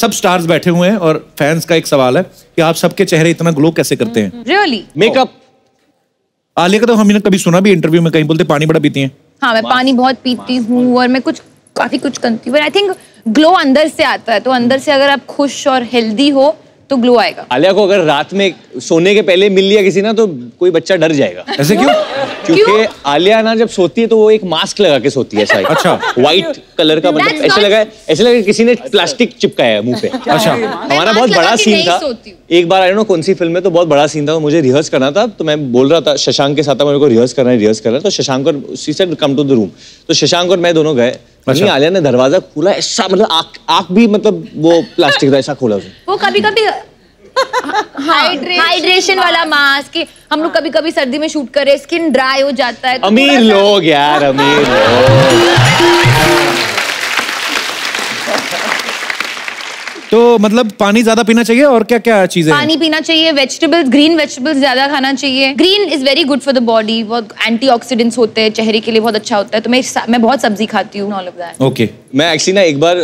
सब स्टार्स बैठे हुए हैं और फैंस का एक सवाल है कि आप सबके चेहरे इतना ग्लो कैसे करते हैं? रियली मेकअप आलिया का तो हमने कभी सुना भी इंटरव्यू में कहीं बोलते पानी बड़ा पीती हैं। हाँ मैं पानी बहुत पीती हूँ और मैं कुछ काफ़ी कुछ करती हूँ आई थिंक ग्लो अंदर से आता है तो अंदर से अगर आप खुश और हेल्दी हो तो ग्लो आएगा। आलिया को अगर रात में सोने के पहले मिल लिया किसी ना तो कोई बच्चा डर जाएगा। ऐसे क्यों? क्योंकि आलिया ना जब सोती है तो वो एक मास्क लगा के सोती है ऐसा अच्छा। व्हाइट कलर का मतलब ऐसे लगा है ऐसे लगा किसी ने प्लास्टिक चिपकाया है मुँह पे। अच्छा। हमारा बहुत बड़ा सीन था। एक बार आई नो कौन सी फ़िल्म में तो बहुत बड़ा सीन था तो मुझे रिहर्स करना था तो मैं बोल रहा था शशांक के साथ मेरे को रिहर्स करना है रिहर्स करना है। तो शशांक और she said come to the room तो शशांक और मैं दोनों गए। अच्छा। अच्छा। आलिया ने दरवाज़ा खोला ऐसा मतलब आँख आँख भी मतलब वो प्लास्टिक था ऐसा खोला उसने। वो कभी कभी हाइड्रेशन वाला मास्क हम लोग कभी कभी सर्दी में शूट करे स्किन ड्राई हो जाता है तो अमीर लोग यार अमीर लोग। तो मतलब पानी ज़्यादा पीना चाहिए और क्या क्या चीज़ें हैं? पानी पीना चाहिए वेजिटेबल्स ग्रीन वेजिटेबल्स ज़्यादा खाना चाहिए। Green is very good for the body बहुत एंटीऑक्सीडेंट्स होते हैं चेहरे के लिए बहुत अच्छा होता है। तो मैं मैं बहुत सब्ज़ी खाती हूँ ऑल ऑफ़ दैट ओके मैं एक्चुअली ना एक बार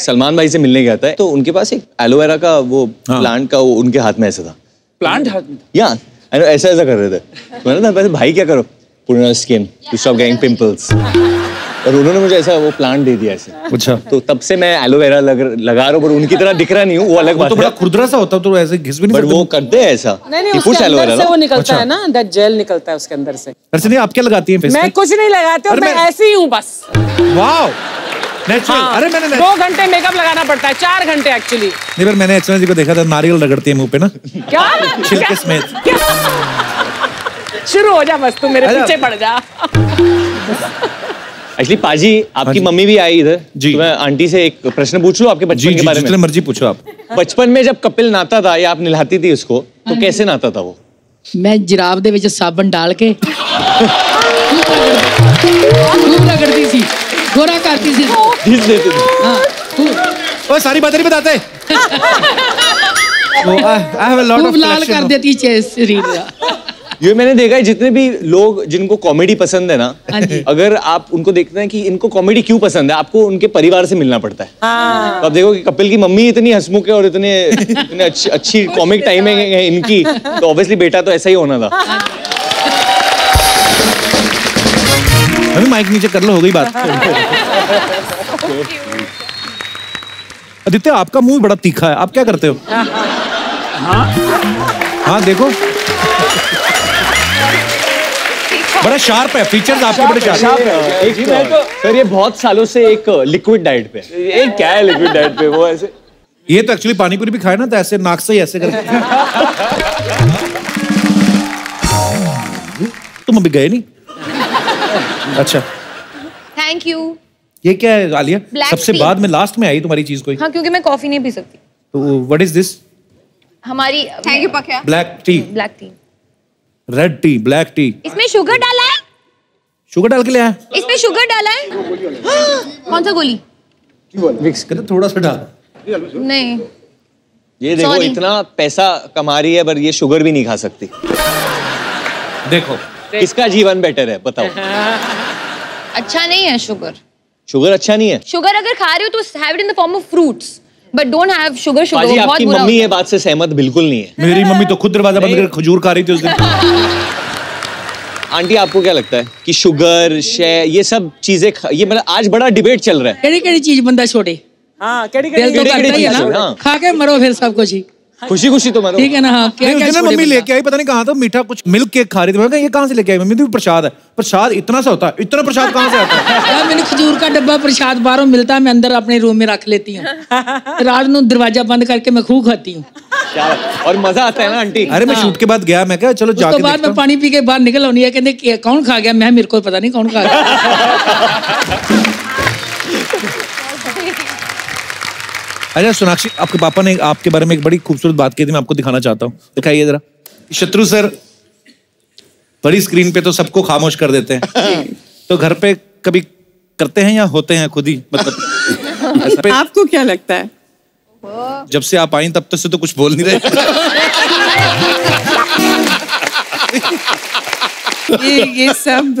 सलमान भाई से मिलने गया था तो उनके पास एक एलोवेरा का वो हाँ। प्लांट का वो उनके हाथ में ऐसा था। प्लांट हाथ में? या ऐसा ऐसा कर रहे थे। तो मैंने ना भाई क्या करो? Put skin to stop getting pimples और उन्होंने मुझे ऐसा वो प्लांट दे दिया ऐसे। अच्छा। तो तब से मैं एलोवेरा लग, लगा रहा हूँ पर उनकी तरह दिख रहा नहीं हूँ वो अलग वो बात तो बड़ा खुरदरा सा होता है तो ऐसे घिस भी नहीं बट वो करते हैं ऐसा। नहीं नहीं उसके अंदर से वो निकलता अच्छा। है ना दैट जेल निकलता है उसके अंदर से। अर्चना आप क्या लगाती हैं फेस मैं कुछ नहीं लगाती हूँ मैं ऐसी ही हूँ बस। वाओ! नेचुरल हाँ, अरे मैंने दो घंटे मेकअप लगाना पड़ता है चार घंटे एक्चुअली नहीं पर मैंने अर्चना जी को देखा था नारियल रगड़ती है मुँह पे ना। क्या? छिलके समेत। शुरू हो जा बस तू मेरे पीछे पड़ जा। एक्चुअली पाजी आपकी जी। मम्मी भी आई इधर जी। तो मैं आंटी से एक प्रश्न पूछ लूं आपके जी बचपन जी के बारे जितने में मर्जी पूछो आप बचपन में जब कपिल नहाता था या आप नहलाती थी उसको हाँ तो कैसे नहाता था वो ਮੈਂ ਜਰਾਬ ਦੇ ਵਿੱਚ ਸਾਬਣ ਡਾਲ ਕੇ ਖੂਬ ਰਗੜਦੀ ਸੀ ਗੋਰਾ ਕਰਦੀ ਸੀ घिस देते थे ਹਾਂ ਖੂਬ ओए सारी बातें नहीं बताते So, I, I have a lot of ਖੂਬ ਲਾਲ collection ਕਰ ये मैंने देखा है जितने भी लोग जिनको कॉमेडी पसंद है ना हाँ अगर आप उनको देखते हैं कि इनको कॉमेडी क्यों पसंद है आपको उनके परिवार से मिलना पड़ता है। हाँ। तो आप देखो कि कपिल की मम्मी इतनी हंसमुख है और इतने इतने अच्छी अच्छी कॉमिक टाइमिंग है इनकी तो ऑब्वियसली बेटा तो ऐसा ही होना था। अभी माइक नीचे कर लो हो गई बात। आदित्य आपका मुँह बड़ा तीखा है आप क्या करते हो। हाँ देखो। बड़ा शार्प है फीचर्स आपके बड़े शार्प है। एक मैं तो सर ये बहुत सालों से एक लिक्विड डाइट पे ये क्या है लिक्विड डाइट पे? वो ऐसे ये तो एक्चुअली पानी पूरी भी खाए ना तो ऐसे नाक से ही ऐसे करके। तुम अभी गए नहीं? अच्छा। थैंक यू ये क्या है आलिया? सबसे tea. बाद में लास्ट में आई तुम्हारी चीज़ कोई? हाँ क्योंकि मैं कॉफ़ी नहीं पी सकती। तो व्हाट इज़ दिस हमारी thank you Pakya. Black tea black tea red tea black tea इसमें शुगर डाला है? शुगर डाल के ले आया इसमें शुगर डाला है? कौन सा गोली? मिक्स कर थोड़ा सा डाल। नहीं। ये देखो Sorry. इतना पैसा कमा रही है पर ये शुगर भी नहीं खा सकती। देखो इसका जीवन बेटर है बताओ। अच्छा नहीं है शुगर शुगर अच्छा नहीं है? शुगर अगर खा रहे हो तो have it in the form of fruits but don't have sugar sugar बहुत बुरा आपकी मम्मी ये बात से सहमत बिल्कुल नहीं है। मेरी मम्मी तो खुद दरवाज़ा बंद कर खजूर खा रही थी उस दिन। आंटी आपको क्या लगता है कि शुगर शे ये सब चीज़ें ये मतलब आज बड़ा डिबेट चल रहा है। केड़ी केड़ी चीज़ बंदा छोड़े। हाँ केड़ी केड़ी, केड़ी, केड़ी, खा के मरो फिर सब कुछ ही। हाँ, खुशी खुशी तो ठीक है ना हाँ क्या क्या ना मम्मी लेके आई पता नहीं कहाँ था मीठा कुछ मिल्क केक खा रही थी। मैंने कहा ये कहाँ से लेके आई? मम्मी तो प्रसाद है। प्रसाद इतना सा होता है इतना प्रसाद कहाँ से आता है? मैंने खजूर का डब्बा प्रसाद बारो मिलता है मैं अंदर अपने रूम में रख लेती हूँ। रात को दरवाज़ा बंद करके मैं खूब खाती हूँ। और मज़ा आता है ना आंटी? अरे मैं हाँ। शूट के बाद गया मैं क्या चलो जाके बाद मैं पानी पी के बाहर निकल आनी है कहते कौन खा गया? मैं मेरे को पता नहीं कौन खा गया। अच्छा सोनाक्षी आपके पापा ने आपके बारे में एक बड़ी खूबसूरत बात की थी मैं आपको दिखाना चाहता हूँ। दिखाइए जरा। शत्रु सर बड़ी स्क्रीन पे तो सबको खामोश कर देते हैं। तो घर पे कभी करते हैं या होते हैं खुद ही? मतलब आपको क्या लगता है? जब से आप आई तब तक से तो कुछ बोल नहीं रहे। ये ये सब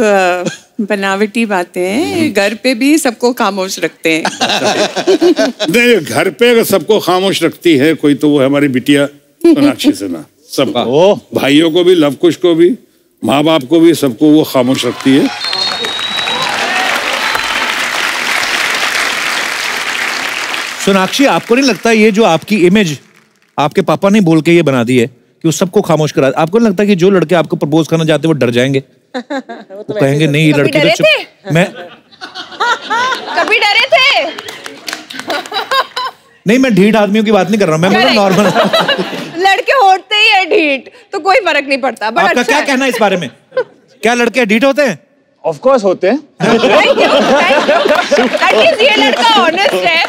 बनावटी बातें घर पे भी सबको खामोश रखते हैं। नहीं घर पे अगर सबको खामोश रखती है कोई तो वो हमारी बिटिया सोनाक्षी सिन्हा सबका ओह। भाइयों को भी लवकुश को भी माँ बाप को भी सबको वो खामोश रखती है। सोनाक्षी आपको नहीं लगता ये जो आपकी इमेज आपके पापा ने बोल के ये बना दी है कि वो सबको खामोश करा आपको नहीं लगता कि जो लड़के आपको प्रपोज करना चाहते हैं वो डर जाएँगे? वो कहेंगे नहीं ये लड़की तो चुप मैं कभी डरे थे? नहीं मैं ढीठ आदमियों की बात नहीं कर रहा मैं मतलब नॉर्मल लड़के होते ही है ढीठ तो कोई फ़र्क नहीं पड़ता बट आपका अच्छा क्या कहना है इस बारे में? क्या लड़के ढीठ होते हैं? ऑफ़ कोर्स होते हैं। यू लड़का ऑनेस्ट है.